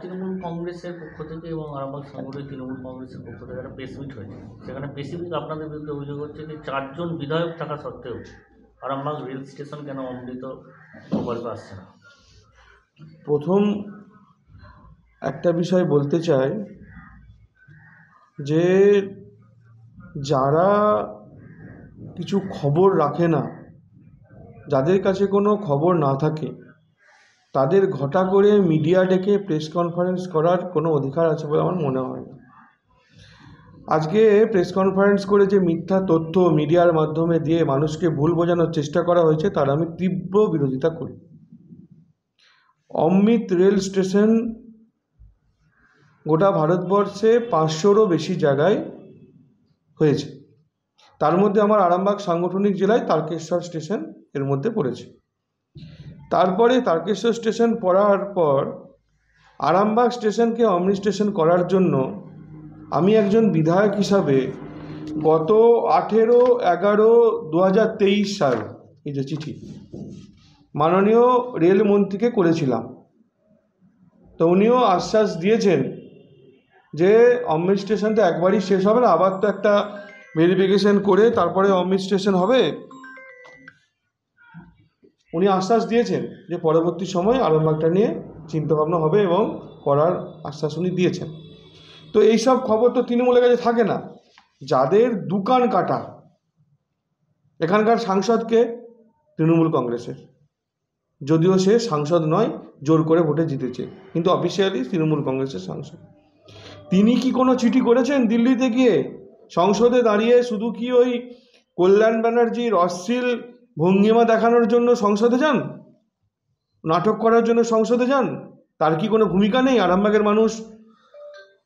তৃণমূল কংগ্রেসের পক্ষ থেকে এবং আরামবাগ সংগঠনের তৃণমূল কংগ্রেসের পক্ষ থেকে একটা প্রেস মিট হয়েছে। সেখানে স্পেসিফিক আপনাদের বিরুদ্ধে অভিযোগ হচ্ছে যে চারজন বিধায়ক থাকা সত্ত্বেও আরামবাগ রেল স্টেশন কেন অমৃত প্রকল্পে আসছে না? প্রথম একটা বিষয় বলতে চাই যে যারা কিছু খবর রাখে না, যাদের কাছে কোনো খবর না থাকে তাদের ঘটা করে মিডিয়া ডেকে প্রেস কনফারেন্স করার কোনো অধিকার আছে বলে আমার মনে হয় না। আজকে প্রেস কনফারেন্স করে যে মিথ্যা তথ্য মিডিয়ার মাধ্যমে দিয়ে মানুষকে ভুল বোঝানোর চেষ্টা করা হয়েছে, তার আমি তীব্র বিরোধিতা করি। অমৃত রেল স্টেশন গোটা ভারতবর্ষে পাঁচশোরও বেশি জায়গায় হয়েছে। তার মধ্যে আমার আরামবাগ সাংগঠনিক জেলায় তারকেশ্বর স্টেশনের মধ্যে পড়েছে। তারপরে তারকেশ্বর স্টেশন পড়ার পর আরামবাগ স্টেশনকে অমৃত স্টেশন করার জন্য আমি একজন বিধায়ক হিসাবে গত আঠেরো, এগারো দু হাজার তেইশ সাল, এই যে চিঠি, মাননীয় রেলমন্ত্রীকে করেছিলাম। তো উনিও আশ্বাস দিয়েছেন যে অমৃত স্টেশনটা একবারই শেষ হবে না, আবার তো একটা ভেরিফিকেশন করে তারপরে অমৃত স্টেশন হবে। উনি আশ্বাস দিয়েছেন যে পরবর্তী সময় আরামবাগটা নিয়ে চিন্তাভাবনা হবে এবং করার আশ্বাস উনি দিয়েছেন। তো এইসব খবর তো তৃণমূলের কাছে থাকে না। যাদের দোকান কাটা, এখানকার সাংসদকে তৃণমূল কংগ্রেসের। যদিও সে সাংসদ নয়, জোর করে ভোটে জিতেছে, কিন্তু অফিসিয়ালি তৃণমূল কংগ্রেসের সাংসদ। তিনি কি কোনো চিঠি করেছেন দিল্লিতে গিয়ে? সংসদে দাঁড়িয়ে শুধু কি ওই কল্যাণ ব্যানার্জির অশ্লীল ভঙ্গিমা দেখানোর জন্য সংসদে যান? নাটক করার জন্য সংসদে যান? তার কি কোনো ভূমিকা নেই? আরামবাগের মানুষ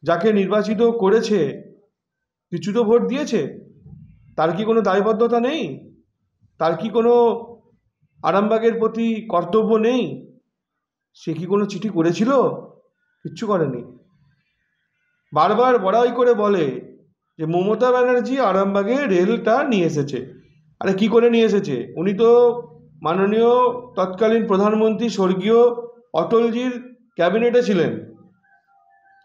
যাকে নির্বাচিত করেছে, কিছু তো ভোট দিয়েছে। তার কি কোনো দায়বদ্ধতা নেই? তার কি কোনো আরামবাগের প্রতি কর্তব্য নেই? সে কি কোনো চিঠি করেছিল? কিচ্ছু করেনি। বারবার বড়াই করে বলে যে মমতা ব্যানার্জি আরামবাগে রেলটা নিয়ে এসেছে। আরে কি করে নিয়ে এসেছে? উনি তো মাননীয় তৎকালীন প্রধানমন্ত্রী স্বর্গীয় অটলজির ক্যাবিনেটে ছিলেন।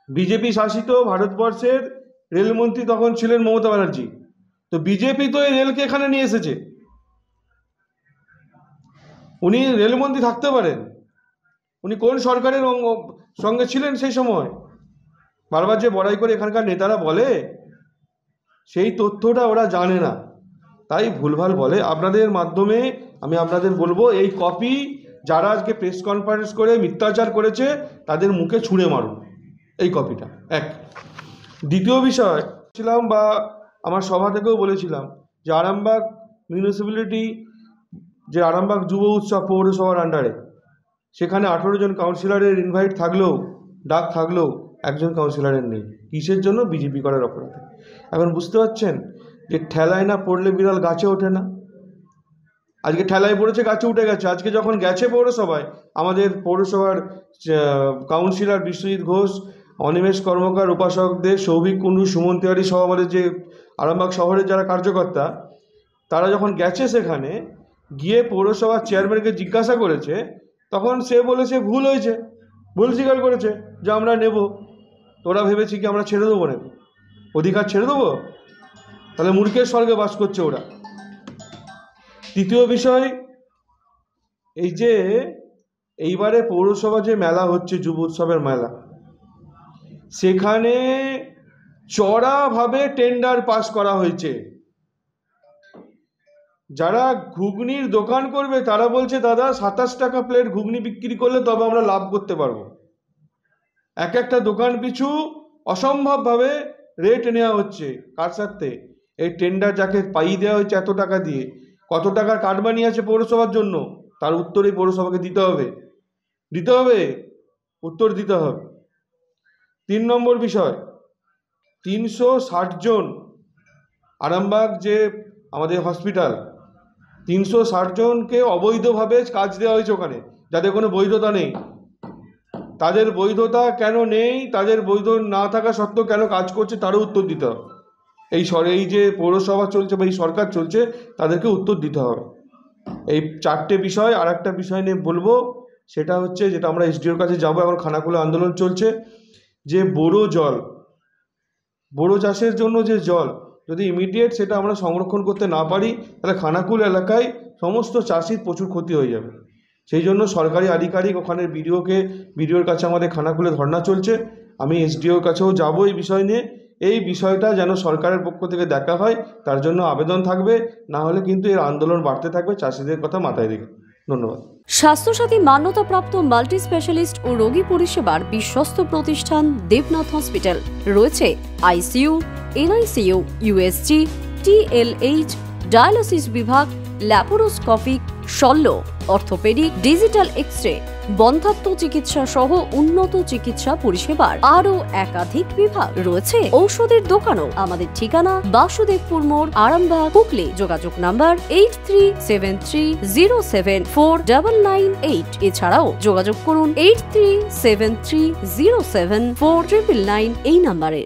বিজেপি শাসিত ভারতবর্ষের রেলমন্ত্রী তখন ছিলেন মমতা ব্যানার্জি। তো বিজেপি তো এই রেলকে এখানে নিয়ে এসেছে। উনি রেলমন্ত্রী থাকতে পারেন। উনি কোন সরকারের অঙ্গ- সঙ্গে ছিলেন সেই সময়? বারবার যে বড়াই করে এখানকার নেতারা বলে, সেই তথ্যটা ওরা জানে না। তাই ভুলভাল বলে। আপনাদের মাধ্যমে আমি আপনাদের বলব, এই কপি যারা আজকে প্রেস কনফারেন্স করে, মিথ্যাচার করেছে, তাদের মুখে ছুঁড়ে মারুন, এই কপিটা এক। দ্বিতীয় বিষয়, ছিলাম বা আমার সভা থেকেও বলেছিলাম যে আরামবাগ মিউনিসিপ্যালিটি যে আরামবাগ যুব উৎসব পৌরসভার আন্ডারে সেখানে আঠেরো জন কাউন্সিলরের ইনভাইট থাকলেও, ডাক থাকলেও একজন কাউন্সিলরের নেই। কিসের জন্য? বিজেপি করার অপরাধে। এখন বুঝতে পারছেন? যে ঠেলায় না পড়লে বিড়াল গাছে ওঠে না। আজকে ঠেলায় পড়েছে, গাছে উঠে গেছে। আজকে যখন গেছে পৌরসভায়, আমাদের পৌরসভার কাউন্সিলর বিশ্বজিৎ ঘোষ, অনিমেষ কর্মকার উপাসকদের সৌভিক কুণ্ডু, সুমন তিওয়ারি সহ আমাদের যে আরামবাগ শহরের যারা কার্যকর্তা, তারা যখন গেছে সেখানে, গিয়ে পৌরসভার চেয়ারম্যানকে জিজ্ঞাসা করেছে, তখন সে বলেছে ভুল হয়েছে, ভুল স্বীকার করেছে যে আমরা নেব। তোরা ভেবেছি কি আমরা ছেড়ে দেবো নাকি? অধিকার ছেড়ে দেবো? তাহলে মূর্খের স্বর্গে বাস করছে ওরা। তৃতীয় বিষয়, এই যে এইবারে পৌরসভা যে মেলা হচ্ছে, যুব উৎসবের মেলা, সেখানে চড়াভাবে টেন্ডার পাস করা হয়েছে। যারা ঘুগনির দোকান করবে, তারা বলছে, দাদা, সাতাশ টাকা প্লেট ঘুগনি বিক্রি করলে তবে আমরা লাভ করতে পারব। এক একটা দোকান পিছু অসম্ভবভাবে রেট নেওয়া হচ্ছে কার সাথে এই টেন্ডার যাকে পাইয়ে দেওয়া হয়েছে এত টাকা দিয়ে, কত টাকার কাটমানি আছে পৌরসভার জন্য? তার উত্তর এই পৌরসভাকে দিতে হবে। দিতে হবে? উত্তর দিতে হবে। তিন নম্বর বিষয়, তিনশো ষাট জন আরামবাগ যে আমাদের হসপিটাল তিনশো ষাট জনকে অবৈধভাবে কাজ দেওয়া হয়েছে ওখানে, যাদের কোনো বৈধতা নেই। তাদের বৈধতা কেন নেই? তাদের বৈধ না থাকা সত্ত্বেও কেন কাজ করছে? তারও উত্তর দিতে হবে। এই সর, এই যে পৌরসভা চলছে বা এই সরকার চলছে, তাদেরকে উত্তর দিতে হবে। এই চারটে বিষয় আর একটা বিষয় নিয়ে বলব, সেটা হচ্ছে যেটা আমরা এসডিওর কাছে যাব, এখন খানাকুলো আন্দোলন চলছে, যে বোরো জল, বোরো চাষের জন্য যে জল, যদি ইমিডিয়েট সেটা আমরা সংরক্ষণ করতে না পারি, তাহলে খানাকুল এলাকায় সমস্ত চাষির প্রচুর ক্ষতি হয়ে যাবে। সেই জন্য সরকারি আধিকারিক ওখানে বিডিওকে, বিডিওর কাছে আমাদের খানাকুলে ধর্না চলছে। আমি এসডিওর কাছেও যাব এই বিষয় নিয়ে। এই বিষয়টা যেন সরকারের পক্ষ থেকে দেখা হয়, তার জন্য আবেদন থাকবে, না হলে কিন্তু এর আন্দোলন বাড়তে থাকবে, চাষিদের কথা মাথায় রেখে। ধন্যবাদ। স্বাস্থ্যসাথী মান্যতাপ্রাপ্ত মাল্টি স্পেশালিস্ট ও রোগী পরিষেবার বিশ্বস্ত প্রতিষ্ঠান দেবনাথ হসপিটাল। রয়েছে ICU, NICU, USG, TLH, dialysis বিভাগ, ল্যাপারোস্কোপিক, শল্য। অর্থোপেডিক, ডিজিটাল এক্স রে বন্ধাত্ম চিকিৎসা সহ উন্নত চিকিৎসা পরিষেবার আরও একাধিক বিভাগ রয়েছে। ঔষধের দোকানও আমাদের ঠিকানা বাসুদেবপুর মোড়, আরামবাগ, হুগলি। যোগাযোগ number eight three seven three zero seven four double nine eight এছাড়াও যোগাযোগ করুন eight three seven three zero seven four triple nine এই নাম্বারে।